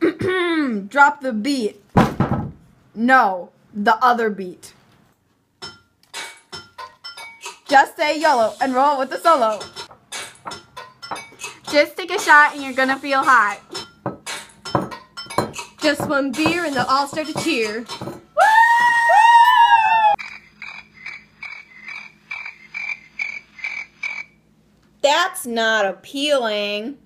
Drop the beat. No, the other beat. Just say YOLO and roll with the solo. Just take a shot and you're gonna feel hot. Just one beer and they'll all start to cheer. That's not appealing.